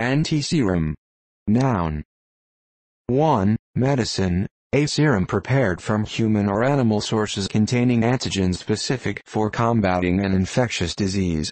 Antiserum. Noun. 1. Medicine, a serum prepared from human or animal sources containing antigens specific for combating an infectious disease.